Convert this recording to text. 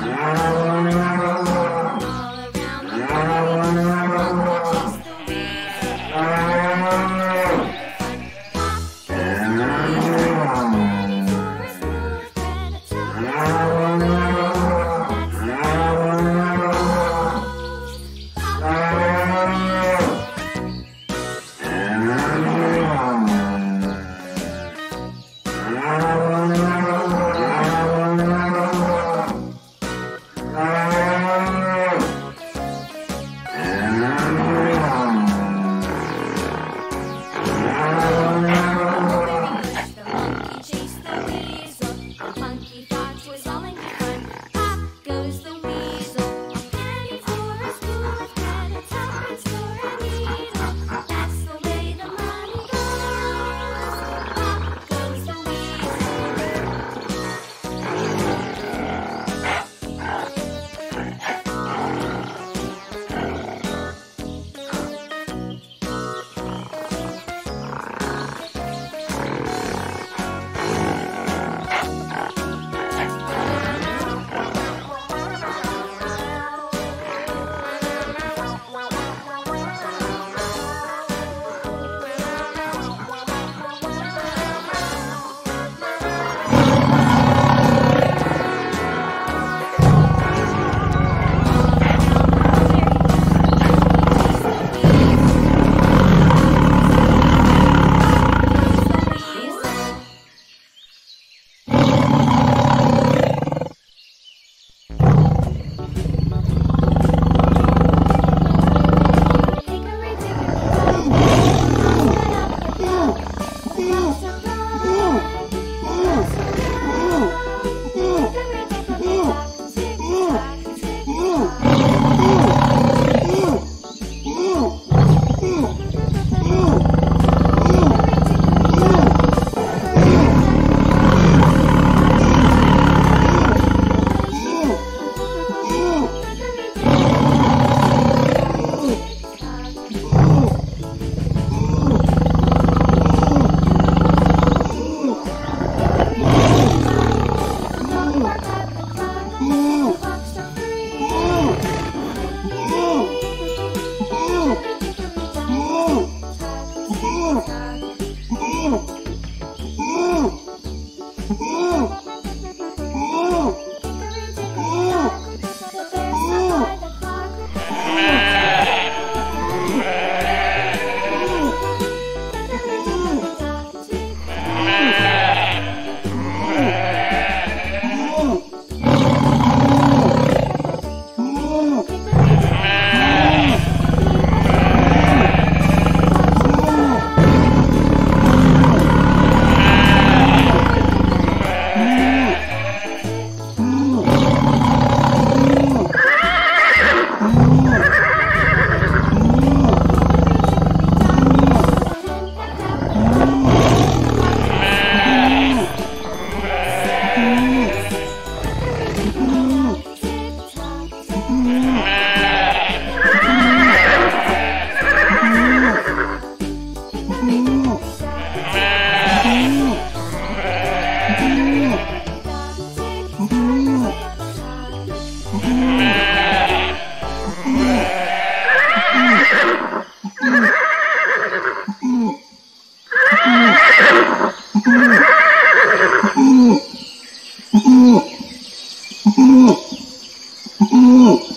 Wow. うの Ooh.